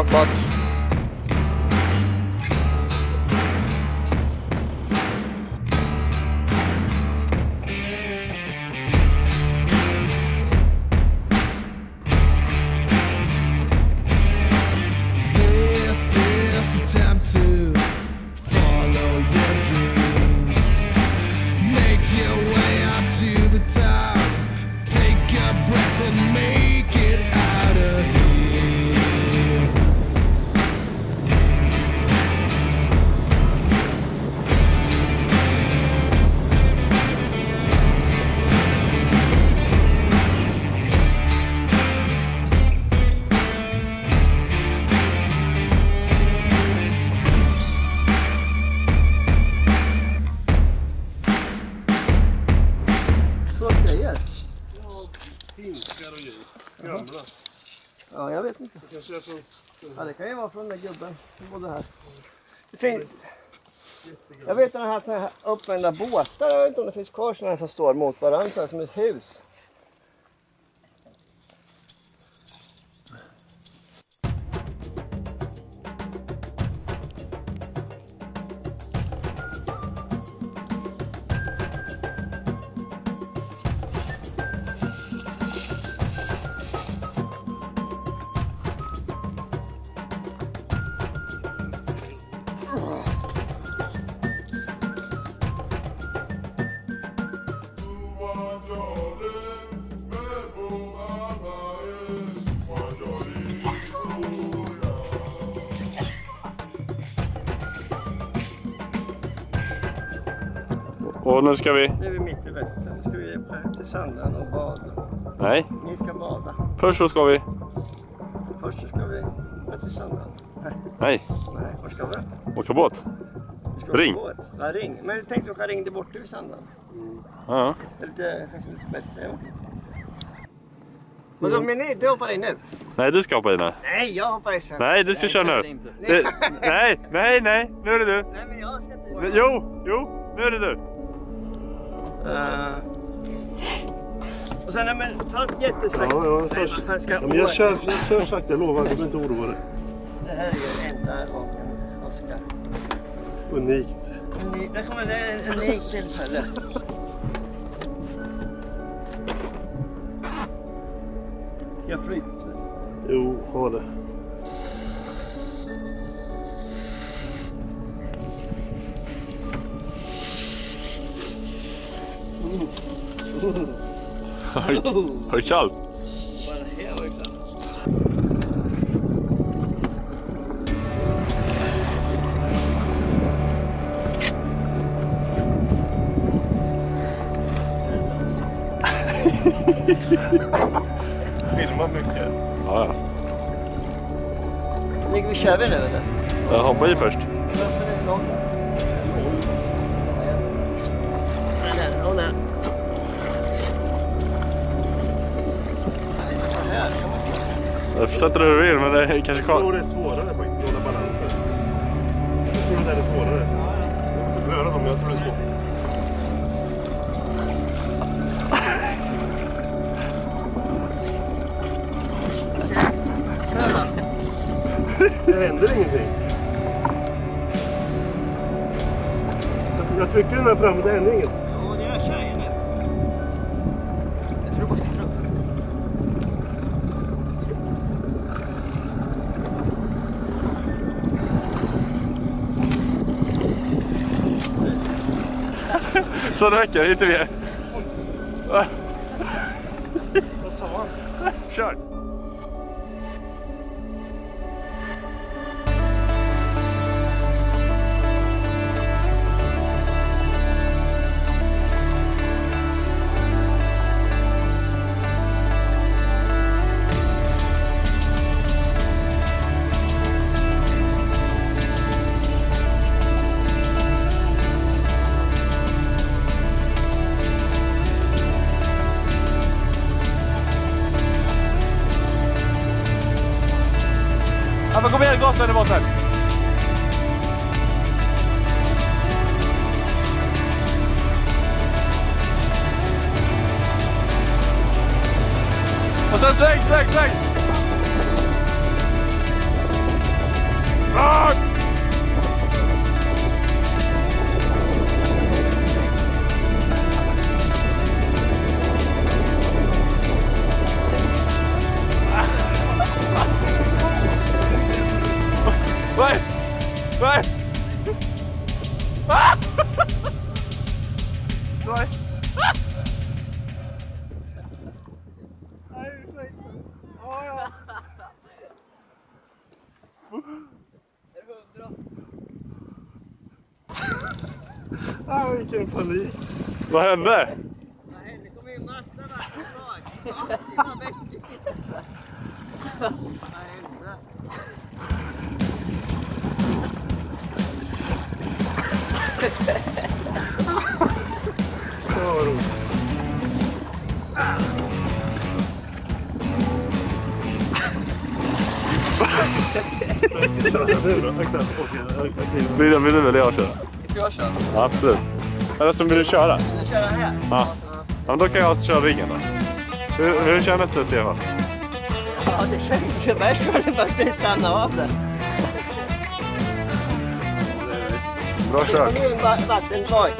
Rakt bak. Vet inte. Det kanske är från... Ja, det kan ju vara från den där gubben som bodde här. Det finns... Jag vet att han har uppvända båtar. Jag vet inte om det finns kvar sådana här som står mot varandra som ett hus. Och nu ska vi... Nu är vi mitt i Västern. Nu ska vi upp till Sandön och bada. Nej, Ni ska bada. först så ska vi... Först så ska vi upp till Sandön. Nej, Nej, nej, var ska vi? åka båt. vi ska åka Ring. båt. Ja, ring. Men jag tänkte åka ring där borta vid Sandön. Ja. Det är lite, kanske lite bättre. Ja. Så, men du hoppar in nu? Nej, du ska hoppa i nu. Nej, jag hoppar in sen. Nej, du ska köra det är nu. Det, nej, nej, nej. Nu är det du. Nej, men jag ska inte. Jo, jo, nu är det du. Uh, och sen, nej, men ta ett jättesakt. Ja, ja, Nej, först. fan ska Ja, men jag kör, jag kör sakta, jag lovar. Du behöver inte oroa dig. Det här är enda gången Oskar. Unikt. Uni- Där kommer det ett unikt tillfälle. Jag flytväst? Jo, ha det. Har har du kallt? Bara här var det klart. Filma mycket. Ja, ja. Ligger vi kör vi nu eller? Jag hoppar i först. Varför är det noll? Jag sätter hur du vill, men det är kanske Jag tror kvar. det är svårare faktiskt, att hålla balansen. Jag tror det där är svårare. Du får göra dem, jag tror det är svårt. Det händer ingenting. Jag- trycker den här framme, det händer inget. Ja, det är tjejer nu. Jag tror bara ska tro. Så det räcker, inte mer. Vad sa han? Kör! Ja, men kom igen, gasa in i botten. Och sen sväng, sväng, sväng! Ah! Vilken panik. Vad hände? Det kommer ju massa vatten bak. Vad roligt. Nu då. Akta, Oskar. Akta. Vill, vill du eller jag köra? Ska jag köra? Absolut. Eller så vill du köra? Jag köra här? Ja. ja då kan jag köra ringen då. Hur, hur kändes det Stefan? Ja, det känns ju värst att det faktiskt stanna av det. Bra Det kört. nu en va- vattenvoj.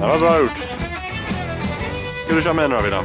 Det var bra gjort. Ska du köra med nu då? Bra.